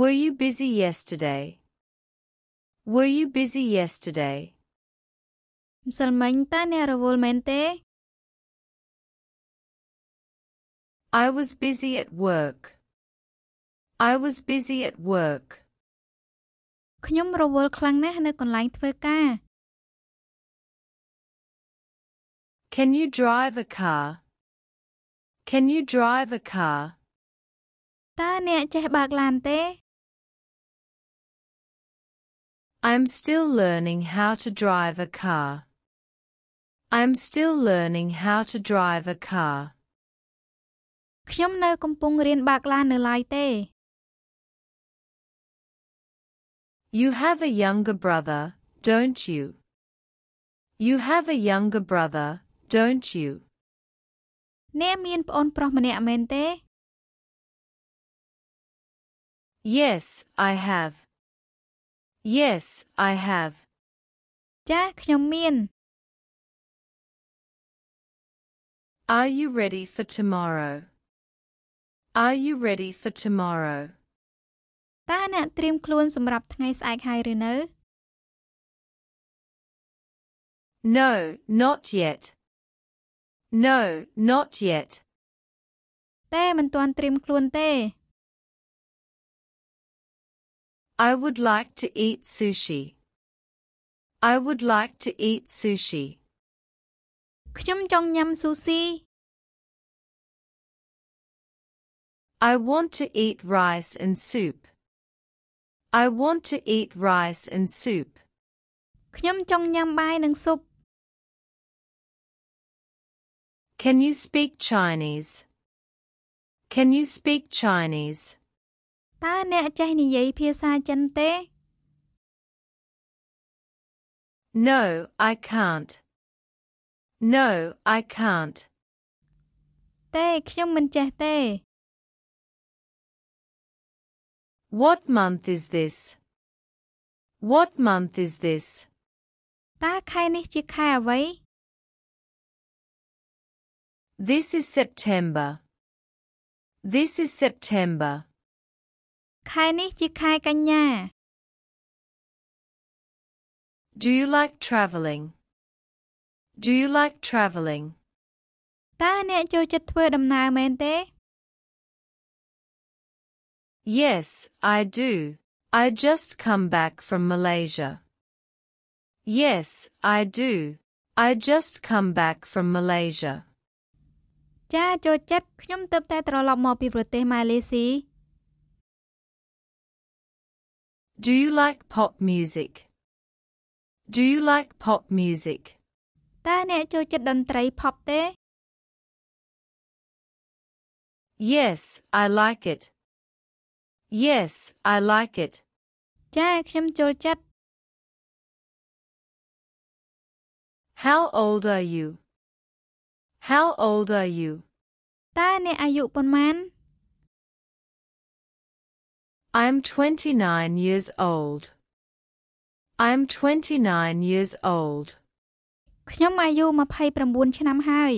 Were you busy yesterday? Were you busy yesterday? ម្សិលមិញតើអ្នករវល់មែនទេ I was busy at work. I was busy at work. ខ្ញុំរវល់ខ្លាំងណាស់នៅកន្លែងធ្វើការ Can you drive a car? Can you drive a car? តើអ្នកចេះបើកឡានទេ I'm still learning how to drive a car. I'm still learning how to drive a car. ខ្ញុំនៅកំពុងរៀនបើកឡាននៅឡើយទេ You have a younger brother, don't you? You have a younger brother, don't you? អ្នកមានប្អូនប្រុសម្នាក់មែនទេ Yes, I have. Yes, I have. ចាខ្ញុំមាន Are you ready for tomorrow? Are you ready for tomorrow? តើអ្នកត្រៀមខ្លួនសម្រាប់ថ្ងៃស្អែកហើយឬនៅ No, not yet. No, not yet. តែមិនទាន់ត្រៀមខ្លួនទេ I would like to eat sushi. I would like to eat sushi. ខ្ញុំចង់ញ៉ាំស៊ូស៊ី I want to eat rice and soup. I want to eat rice and soup. ខ្ញុំចង់ញ៉ាំបាយនិងស៊ុប Can you speak Chinese? Can you speak Chinese? តើអ្នកចេះនិយាយភាសាចិនទេ No, I can't. No, I can't. ទេខ្ញុំមិនចេះទេ What month is this? What month is this? តើខែនេះជាខែអ្វី This is September. This is September. ខែនេះជាខែកញ្ញា Do you like traveling? Do you like traveling? តើអ្នកចូលចិត្តធ្វើដំណើរមែនទេ Yes, I do. I just come back from Malaysia. Yes, I do. I just come back from Malaysia. ចាចូលចិត្តខ្ញុំទើបតែត្រឡប់មកពីប្រទេសម៉ាឡេស៊ី Do you like pop music? Do you like pop music? តើអ្នកចូលចិត្តតន្ត្រី pop ទេ Yes, I like it. Yes, I like it. ចាខ្ញុំចូលចិត្ត How old are you? How old are you? តើអ្នកអាយុប៉ុន្មាន I'm 29 years old. I'm 29 years old. ខ្ញុំអាយុ29ឆ្នាំហើយ